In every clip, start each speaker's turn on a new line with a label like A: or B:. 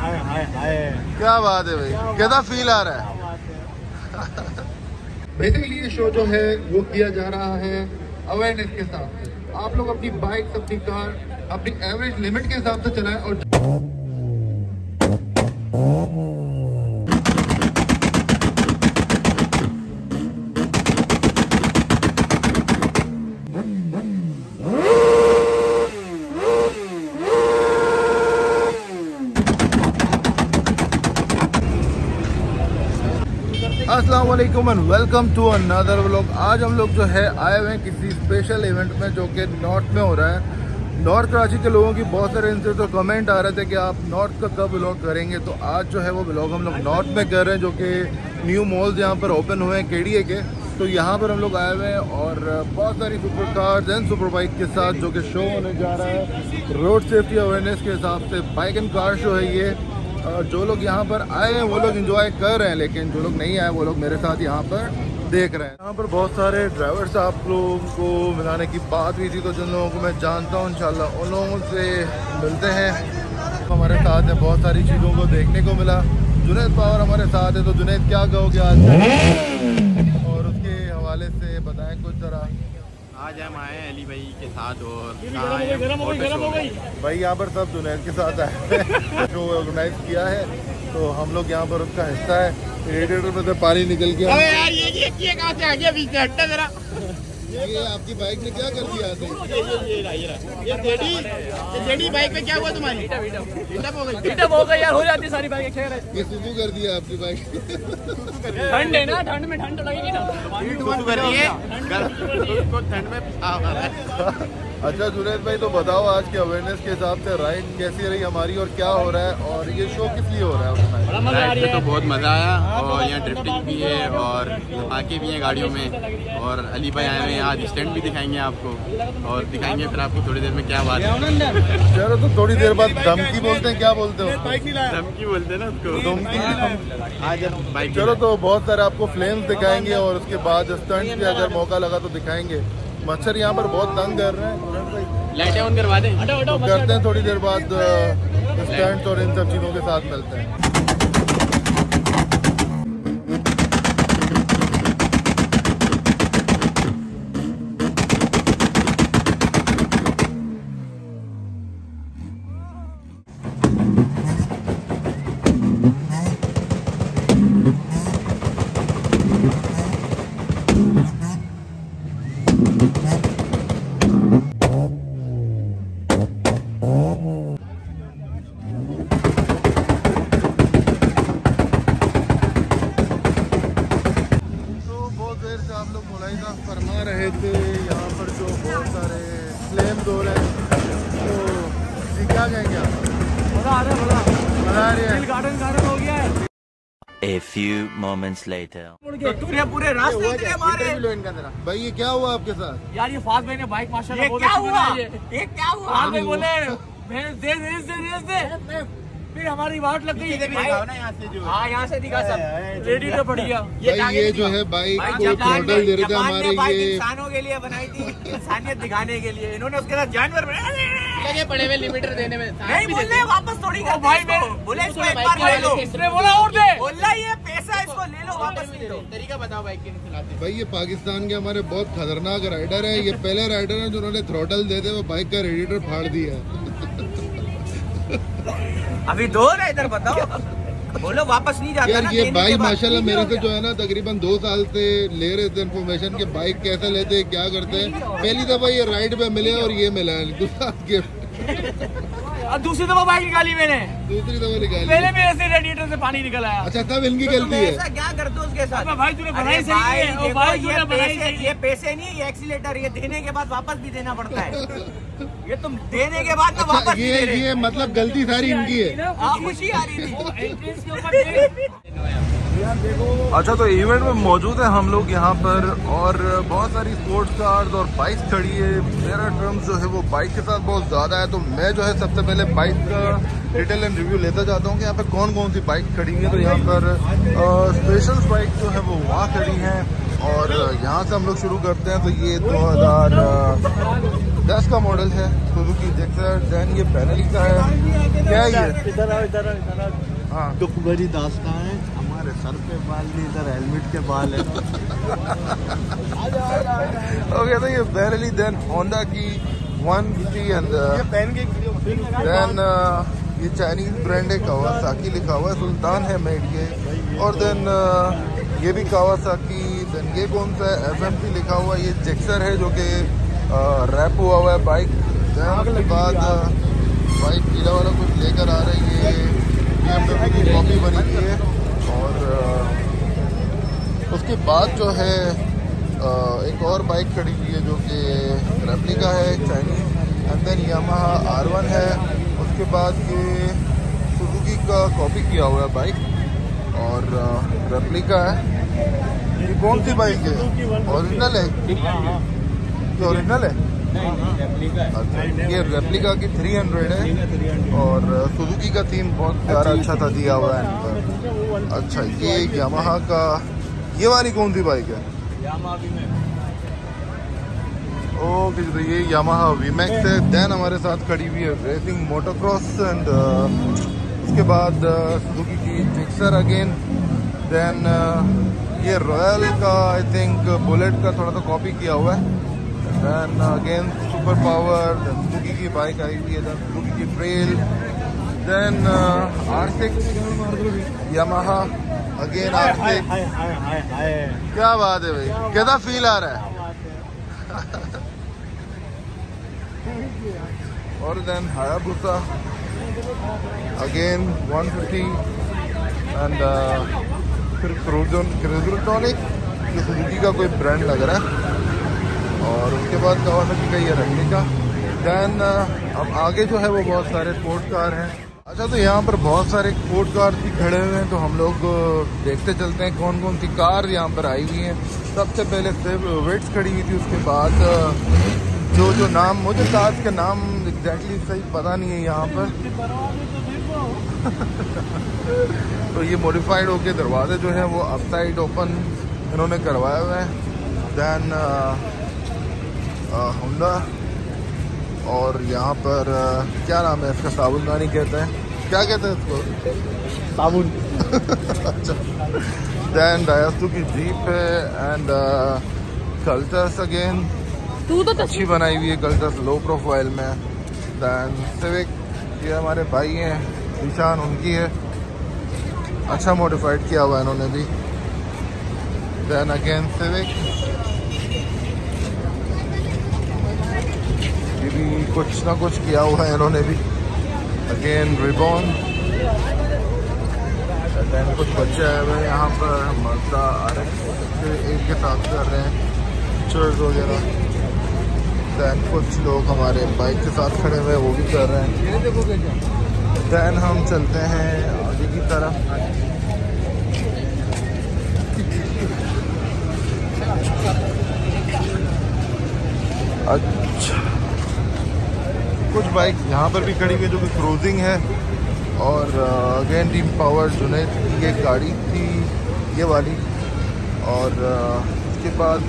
A: क्या बात है भाई? कैसा फील आ रहा है? बेसिकली ये शो जो है, वो किया जा रहा है अवेयरनेस के साथ आप लोग अपनी बाइक अपनी कार अपनी एवरेज लिमिट के हिसाब से चलाएँ और वालेकुम and welcome to another vlog आज हम लोग जो है, आए हुए हैं किसी स्पेशल इवेंट में जो कि नॉर्थ में हो रहा है। नॉर्थ कराची के लोगों की बहुत सारे इनसे तो कमेंट आ रहे थे कि आप नॉर्थ का कब व्लॉग करेंगे। तो आज जो है वो व्लॉग हम लोग नॉर्थ में कर रहे हैं, जो कि न्यू मॉल्स यहाँ पर ओपन हुए हैं के के। तो यहाँ पर हम लोग आए हुए हैं और बहुत सारी super cars and super bike के साथ जो कि शो होने जा रहा है। रोड सेफ्टी अवेयरनेस के हिसाब से बाइक एंड कार शो है ये। और जो लोग यहाँ पर आए हैं, वो लोग इंजॉय कर रहे हैं, लेकिन जो लोग नहीं आए, वो लोग मेरे साथ यहाँ पर देख रहे हैं। यहाँ पर बहुत सारे ड्राइवर्स आप लोगों को मिलाने की बात हुई थी तो जिन लोगों को मैं जानता हूँ, इंशाल्लाह उन लोगों से मिलते हैं। हमारे साथ है, बहुत सारी चीज़ों को देखने को मिला। जुनेद पावर हमारे साथ है तो जुनेद क्या कहोगे आज? और उसके हवाले से बताएँ कुछ ज़रा।
B: आज हम आए हैं अली भाई के साथ और हैं? है।
A: भाई यहाँ पर सब जुनैद के साथ आए हैं। जो ऑर्गेनाइज किया है तो हम लोग यहाँ पर उसका हिस्सा है। रेडिएटर में से पानी निकल गया।
B: अबे यार ये ये ये कहाँ से आ गया? बीच में हटना जरा।
A: ये आपकी बाइक ने क्या कर दिया
B: ये ये ये रहा, ये रहा। ये जेडी बाइक में क्या हुआ तुम्हारी? हो गई।
C: हो यार हो जाती सारी बाइक खैर
A: ये सुसु कर दिया आपकी बाइक
C: ठंड है ना ठंड में ठंड तो लगेगी ना।
B: कर रही है ठंड में आ रहा है।
A: अच्छा जुनैद भाई तो बताओ आज के अवेयरनेस के हिसाब से राइड कैसी रही हमारी और क्या हो रहा है? और ये शो किस लिए हो रहा है
B: राइड पे तो बहुत मज़ा आया और यहाँ ड्रिफ्टिंग भी है और धमाके भी हैं गाड़ियों में और अली भाई आए हुए हैं आज स्टैंड भी दिखाएँगे आपको और दिखाएँगे फिर आपको थोड़ी देर में क्या बात है।
A: चलो तो थोड़ी देर बाद धमकी बोलते हैं क्या बोलते हो?
B: धमकी बोलते हैं ना उसको।
A: धमकी
B: आज बाइक
A: चलो तो बहुत सारे आपको फ्लेम्स दिखाएँगे और उसके बाद स्टंट भी अगर मौका लगा तो दिखाएँगे। मच्छर यहाँ पर बहुत तंग कर रहे हैं।
B: लाइटें ऑन करवा दें।
A: तो करते हैं थोड़ी देर बाद स्टैंड और इन सब चीज़ों के साथ मिलते हैं। हो
C: गया है।
D: A few moments later.
C: तो तूने पूरे रास्ते इतने मारे।
A: भाई ये क्या हुआ आपके साथ?
C: यार ये फास्ट भाई ने बाइक माशाल्लाह
E: ये क्या हुआ? ये क्या हुआ?
C: फास्ट भाई बोले भैंस दे दे दे। दे दे फिर हमारी वाट लग गई। हाँ यहाँ से दिखा सब। रेडी तो बढ़ गया
A: ये जो है बाइक को
E: जापान
A: दे रहे थे हमारे ये
E: इंसानों के लिए बनाई थी इंसानियत दिखाने के लिए। इन्होंने उसके साथ जानवर बनाए
B: लगे पड़े हुए लिमिटर देने में।
E: नहीं बोलने वापस थोड़ी
C: ओ भाई
E: बोले इसको एक बार ले लो।
C: इसने बोला और दे।
E: बोला ये पैसा इसको ले लो वापस ले लो।
B: तरीका बताओ बाइक के
A: भाई ये पाकिस्तान के हमारे बहुत खतरनाक राइडर है। ये पहले राइडर है जिन्होंने थ्रोटल दे दे वो बाइक का रेडिएटर फाड़ दिया है।
E: अभी दो ना इधर बताओ। बोलो वापस नहीं जाते
A: यार
E: ना
A: ये
E: बाइक
A: भाई माशाल्लाह मेरे से जो है ना तकरीबन दो साल से ले रहे थे इन्फॉर्मेशन के बाइक कैसे लेते हैं क्या करते हैं। पहली दफ़ा ये राइड पे मिले और ये मिला है गिफ्ट
C: और दूसरी दफ़ा बाइक निकाली मैंने।
A: दूसरी दफ़ा निकाली।
C: पहले मेरे से रेडिएटर से पानी निकल आया।
A: अच्छा तब इनकी
E: तो
A: गलती है।
E: ऐसा क्या करते हो उसके साथ?
C: भाई तूने बनाई सही है ओ भाई
E: ये
C: तूने बनाई
E: पैसे
C: सही
E: ये पैसे नहीं ये एक्सीलेटर ये देने के बाद वापस भी देना पड़ता है। ये तुम देने के बाद ना
A: अच्छा
E: वापस
A: ये ये मतलब गलती सारी इनकी है।
E: हाँ खुशी आ रही थी।
C: के।
A: अच्छा तो इवेंट में मौजूद है हम लोग यहाँ पर और बहुत सारी स्पोर्ट्स कार्स और बाइक खड़ी है। मेरा टर्म्स जो है वो बाइक के साथ बहुत ज़्यादा है तो मैं जो है सबसे पहले बाइक का डिटेल एंड रिव्यू लेता जाता हूँ कि यहाँ पे कौन कौन सी बाइक खड़ी है। तो यहाँ पर स्पेशल बाइक जो है वो वहाँ खड़ी हैं और यहाँ से हम लोग शुरू करते हैं। तो ये 2000 दस का मॉडल है। सुजुकी जिक्सर देन ये पैनली का है। क्या है ये?
C: इधर आओ इधर आओ इधर आओ।
A: हाँ।
C: दुख भरी दास्तां है? सर पे बाल नहीं इधर हेलमेट के बाल है।
A: ओके तो ये पैनली देन होंडा की 150 एंड
C: पहन
A: देन ये चाइनीज़ ब्रांड है। कावासाकी लिखा हुआ है सुल्तान है मेड ये और देन ये भी कावासाकी देन ये कौन सा है? एफ़ एम पी लिखा हुआ है ये जेक्सर है जो कि रैप हुआ हुआ है बाइक देन उसके बाद बाइक पीला वाला कुछ लेकर आ रहा है। ये कॉपी बनी हुई है। उसके बाद जो है एक और बाइक खड़ी हुई है जो कि रेप्लिका है Chinese and then R one है। उसके बाद ये सुजुकी का कॉपी किया हुआ है बाइक, और रेप्लिका है। ये कौन सी बाइक है? ओरिजिनल है? ये ओरिजिनल है? अच्छा ये रेप्लिका की 300 है, और सुजुकी का थीम बहुत प्यारा अच्छा था, दिया हुआ है। अच्छा ये यामाहा का ये वाली कौन सी बाइक है? ओके तो ये यामाहा वीमैक्स है। देन हमारे साथ खड़ी हुई है रेसिंग मोटोक्रॉस एंड उसके बाद सुजुकी की जिक्सर अगेन देन ये रॉयल का आई थिंक बुलेट का थोड़ा सा कॉपी किया हुआ है। Then again super power Suzuki की बाइक आई हुई है देन सुजुकी की trail then R six Yamaha again R six
C: hi hi hi hi.
A: क्या बात है भाई। कैसा फील आ रहा है? और देन हायाबुसा अगेन 150 एंड फिर क्रूजन क्रूजोटॉनिक जो सुजुकी का कोई ब्रांड लग रहा है। और उसके बाद कावासाकी का ये रखने का। देन अब आगे जो है वो बहुत सारे स्पोर्ट कार हैं। अच्छा तो यहाँ पर बहुत सारे स्पोर्ट कार भी खड़े हुए हैं तो हम लोग देखते चलते हैं कौन कौन सी कार यहाँ पर आई हुई हैं। सबसे पहले सिर्फ़ वेट्स खड़ी हुई थी, उसके बाद जो जो नाम, मुझे कार्स के नाम एग्जैक्टली सही पता नहीं है यहाँ पर। तो ये मॉडिफाइड होके दरवाजे जो है, वो अपसाइड ओपन इन्होंने करवाया हुआ है। देन होंडा और यहाँ पर क्या नाम है इसका? साबुन साबुनदानी कहते हैं। क्या कहते हैं इसको?
C: साबुन।
A: अच्छा। देन डायसू की जीप है एंड कल्चर्स अगेन
F: तू तो
A: अच्छी बनाई हुई है कल्चर्स लो प्रोफ़ाइल में। देन सिविक ये हमारे भाई हैं। निशान उनकी है। अच्छा मॉडिफाइड किया हुआ है इन्होंने भी। देन अगेन सिविक भी कुछ ना कुछ किया हुआ है इन्होंने भी। अगेन रिबॉन देन कुछ बच्चे आए हुए हैं यहाँ पर। मजदा आर एक के साथ कर रहे हैं। पिक्चर्स वगैरह। देन कुछ लोग हमारे बाइक के साथ खड़े हुए हैं, वो भी कर रहे हैं। देन हम चलते हैं आगे की तरफ़। अच्छा। कुछ बाइक यहाँ पर भी खड़ी हुई जो कि क्रूजिंग है। और अगेन टीम पावर जुनेद की एक गाड़ी थी ये वाली। और उसके बाद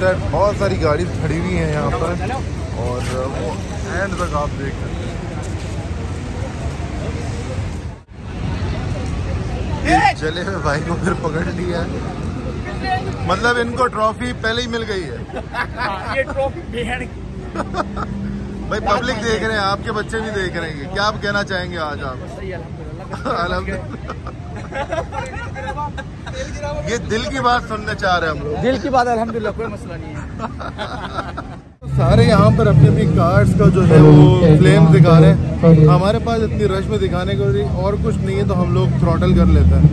A: दैट बहुत सारी गाड़ी खड़ी हुई हैं यहाँ पर। और वो एंड तक आप देख सकते हैं। चले हुए भाई को फिर पकड़ लिया। मतलब इनको ट्रॉफी पहले ही मिल गई है।
C: ये ट्रॉफी
A: भाई पब्लिक देख रहे हैं आपके बच्चे भी देख रहे हैं। क्या आप कहना चाहेंगे आज आप? ये दिल की बात सुनने चाह रहे हैं हम लोग।
C: दिल की बात अल्हम्दुलिल्लाह कोई मसला नहीं है।
A: सारे यहाँ पर अपने अपनी कार्स का जो है वो फ्लेम दिखा रहे हैं। हमारे पास इतनी रश में दिखाने को भी और कुछ नहीं है तो हम लोग थ्रॉटल कर लेते हैं।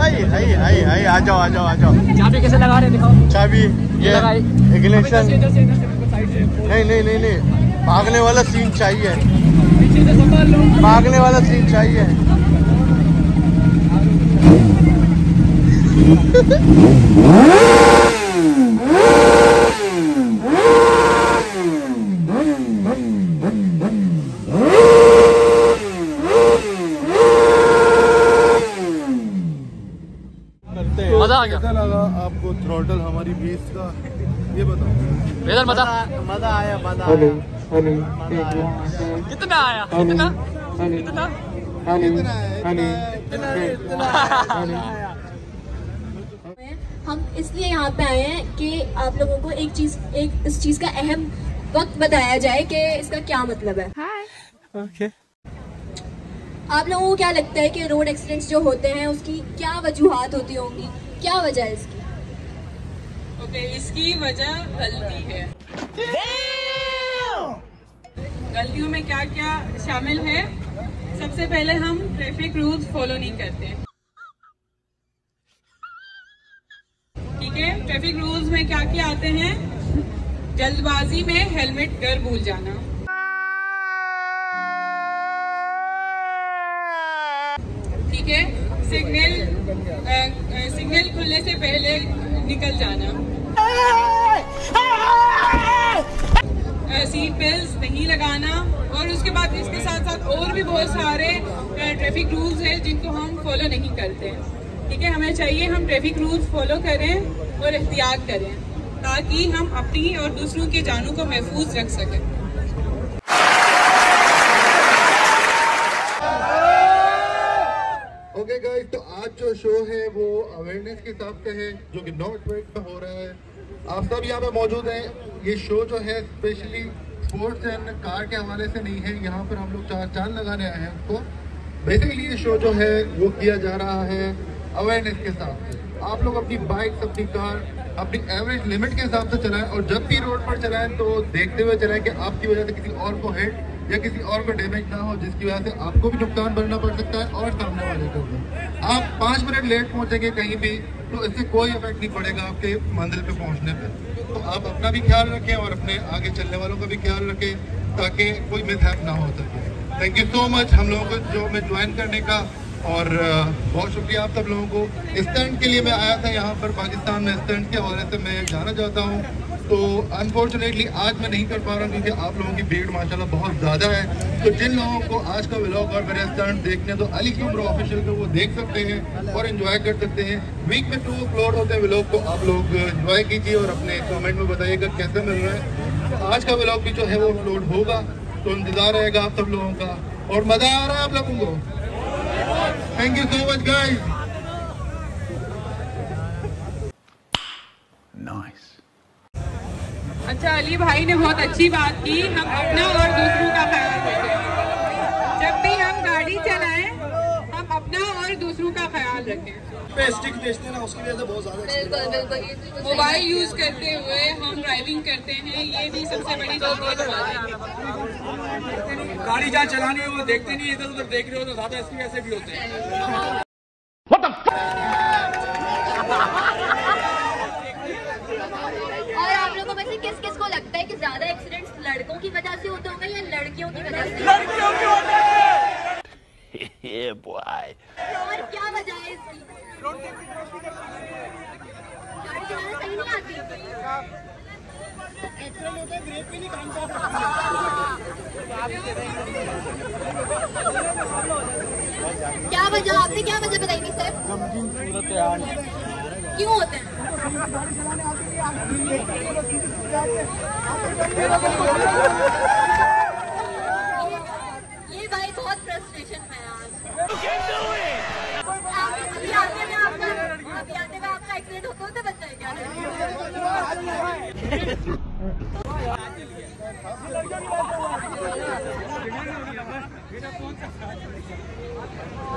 C: आई आ जाओ आ जाओ आ जाओ।
F: चाबी कैसे लगा रहे दिखाओ।
C: चाबी ये इग्निशन नहीं नहीं नहीं नहीं। भागने वाला सीन चाहिए। भागने वाला सीन चाहिए।
F: मज़ा आ गया।
A: लगा आपको थ्रोटल हमारी बीस का। ये बताओ।
F: वेदर बता
E: मज़ा आया मज़ा आया
F: कितना आया? कितना? कितना?
A: कितना
G: हम इसलिए यहाँ पे आए हैं कि आप लोगों को एक चीज़ एक इस चीज़ का अहम वक्त बताया जाए कि इसका क्या मतलब है।
C: ओके
G: आप लोगों को क्या लगता है कि रोड एक्सीडेंट्स जो होते हैं उसकी क्या वजूहत होती होंगी? क्या वजह है इसकी?
H: ओके इसकी वजह गलती है। गलतियों में क्या क्या शामिल है? सबसे पहले हम ट्रैफ़िक रूल्स फॉलो नहीं करते। ठीक है? ट्रैफ़िक रूल्स में क्या क्या आते हैं? जल्दबाजी में हेलमेट घर भूल जाना। ठीक है? सिग्नल सिग्नल खुलने से पहले निकल जाना। सीट बेल्ट नहीं लगाना और उसके बाद इसके साथ साथ और भी बहुत सारे ट्रैफ़िक रूल्स हैं जिनको हम फॉलो नहीं करते। ठीक है? हमें चाहिए हम ट्रैफ़िक रूल्स फॉलो करें और एहतियात करें, ताकि हम अपनी और दूसरों की जानों को महफूज रख सकें।
A: ओके गाइस तो आज जो शो है वो अवेयरनेस के हिसाब से है, जो कि नॉर्थ वेस्ट में हो रहा है। आप सब यहाँ पे मौजूद हैं। ये शो जो है स्पेशली स्पोर्ट्स एंड कार के हवाले से नहीं है। यहाँ पर हम लोग चार चाँद लगाने आए हैं उसको। बेसिकली ये शो जो है, वो किया जा रहा है अवेयरनेस के साथ आप लोग अपनी बाइक अपनी कार अपनी एवरेज लिमिट के हिसाब से चलाएँ और जब भी रोड पर चलाएँ तो देखते हुए चलाएँ कि आपकी वजह से किसी और को हिट या किसी और को डैमेज ना हो, जिसकी वजह से आपको भी नुकसान भरना पड़ सकता है और सामने वाले को भी। आप पाँच मिनट लेट पहुँचेंगे कहीं भी। तो इससे कोई इफ़ेक्ट नहीं पड़ेगा आपके मंजिल पे पहुँचने पे। तो आप अपना भी ख्याल रखें और अपने आगे चलने वालों का भी ख्याल रखें ताकि कोई मिसहैप ना हो सके। थैंक यू सो मच हम लोगों को जो में ज्वाइन करने का और बहुत शुक्रिया आप सब लोगों को। स्टैंड के लिए मैं आया था यहाँ पर, पाकिस्तान में स्टैंड के हवाले से मैं जाना चाहता हूँ। तो अनफॉर्चुनेटली आज मैं नहीं कर पा रहा क्योंकि आप लोगों की भीड़, माशाल्लाह, बहुत ज़्यादा है। तो जिन लोगों को आज का व्लॉग और मेरे स्टंट देखने तो अली कुमरो ऑफिशियल को वो देख सकते हैं और इन्जॉय कर सकते हैं। वीक में टू अपलोड होते हैं व्लॉग को, आप लोग इन्जॉय कीजिए और अपने कमेंट में बताइएगा कैसे मिल रहा है। आज का व्लॉग भी जो है वो अपलोड होगा तो इंतज़ार रहेगा आप सब लोगों का। और मज़ा आ रहा है आप लोगों को। Thank you so much guys
H: अच्छा अली भाई ने बहुत अच्छी बात की। हम अपना और दूसरों का ख्याल रखें। जब भी हम गाड़ी चलाएँ हम अपना और दूसरों का ख्याल रखें
G: बिल्कुल बिल्कुल
H: मोबाइल यूज़ करते हुए हम ड्राइविंग करते हैं ये भी सबसे बड़ी
C: गाड़ी जहाँ चलानी है वो देखते नहीं इधर उधर देख रहे हो तो ज़्यादा इसकी वजह से भी होते हैं।
G: और आप लोगों में से किस किस को लगता है कि ज़्यादा एक्सीडेंट्स लड़कों की वजह से होते होंगे या लड़कियों की वजह से।
D: Yeah, boy.
G: क्या वजह? है इसकी गाड़ी चलाना सही नहीं आती क्या वजह आपने क्या वजह बताई थी सर? क्यों होते हैं ये भाई बहुत फ्रस्ट्रेशन में है आज अभी आते में आपका अभी आते में एक्सीडेंट है क्या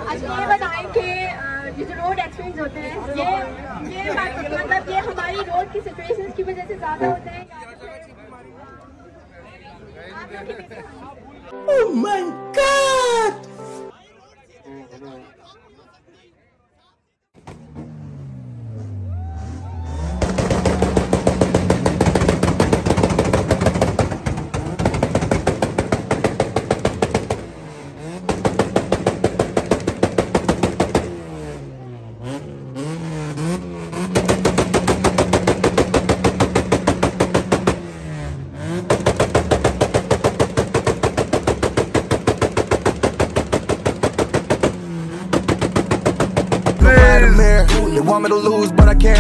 G: अच्छा ये बताएँ कि ये जो रोड एक्सीडेंट्स होते हैं ये ये मतलब ये हमारी रोड की सिचुएशन की वजह से ज़्यादा होते हैं या आप लोग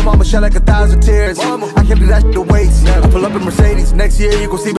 I: Mama shed like a thousand tears. I can't do that shit to waste. I pull up in Mercedes. Next year you gon' see.